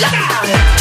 One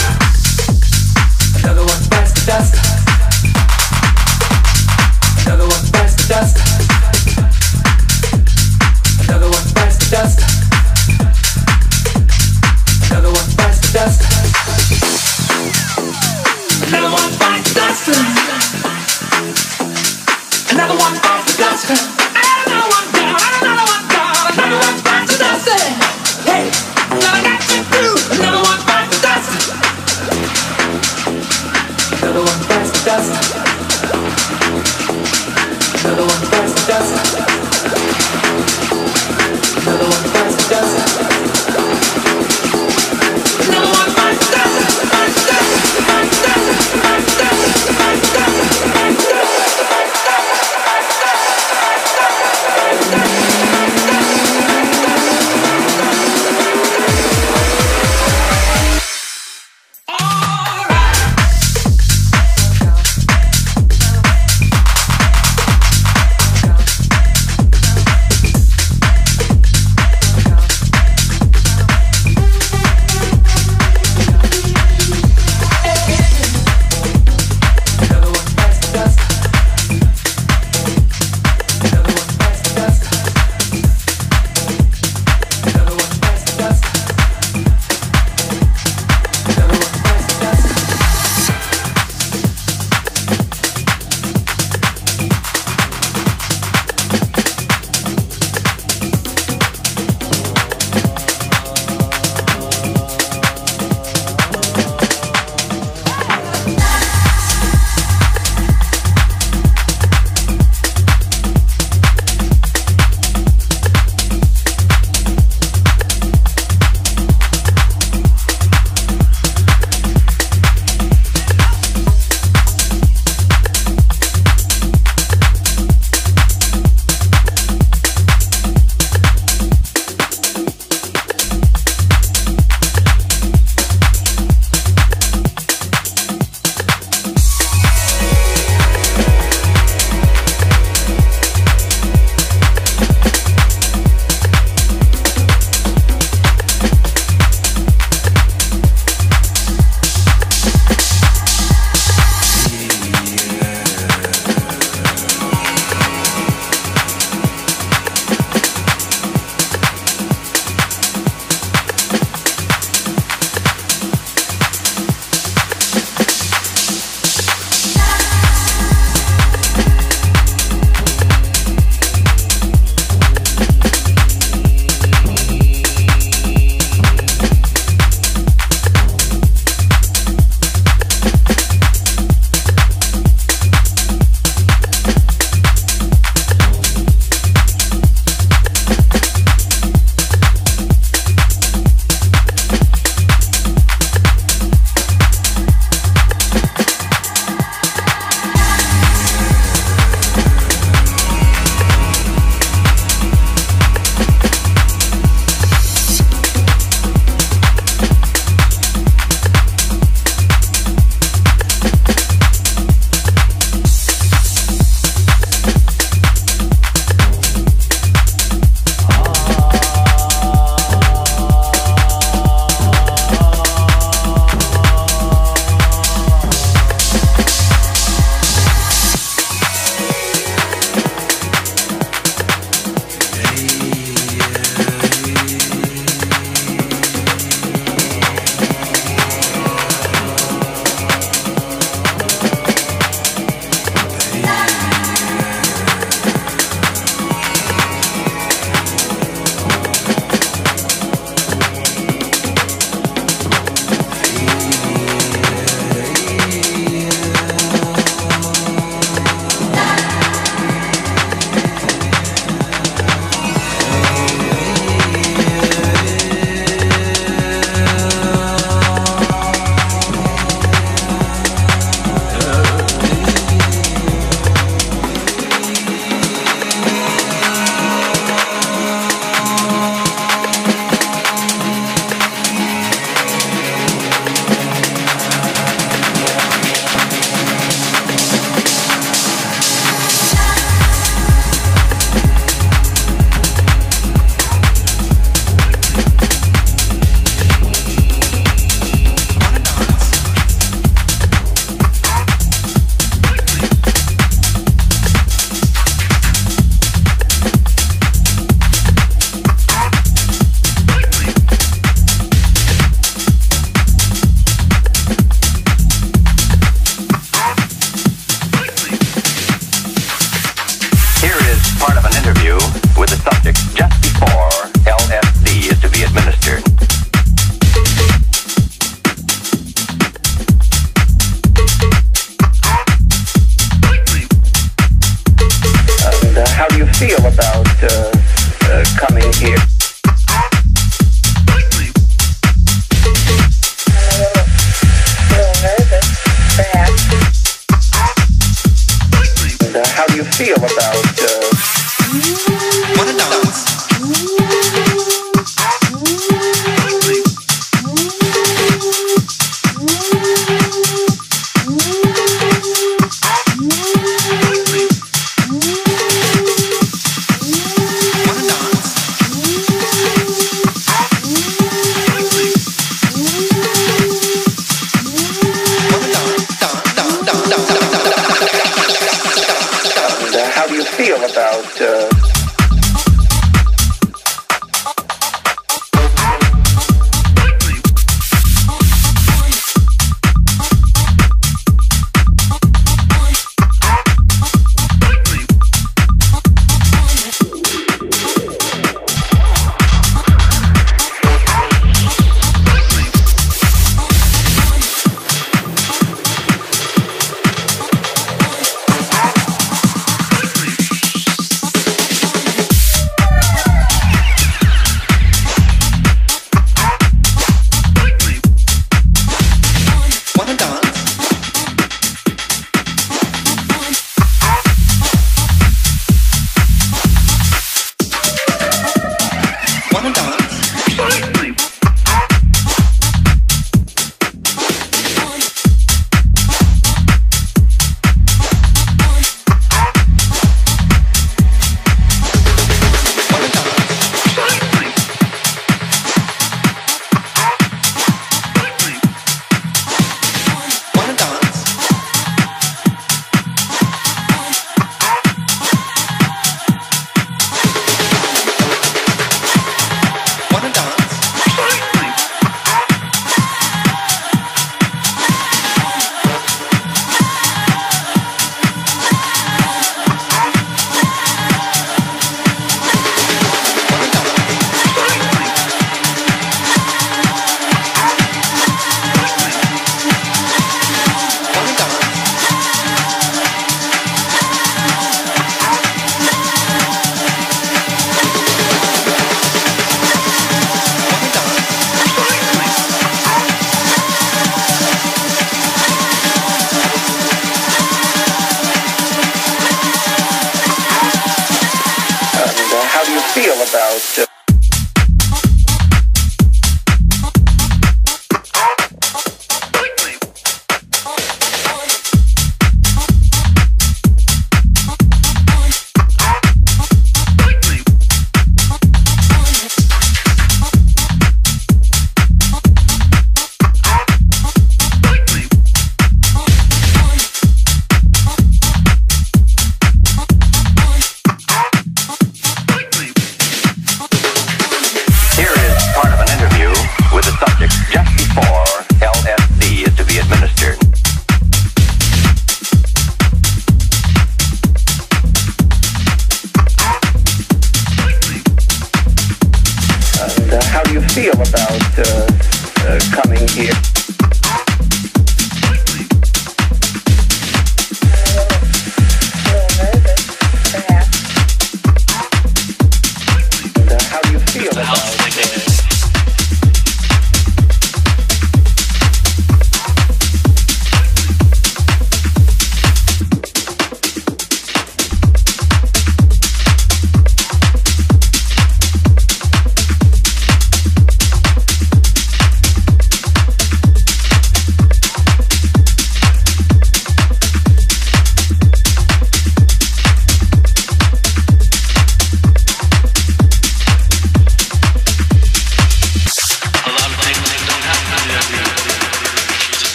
that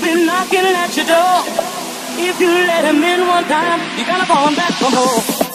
he'll be knocking at your door. If you let him in one time, you're gonna fall back for more.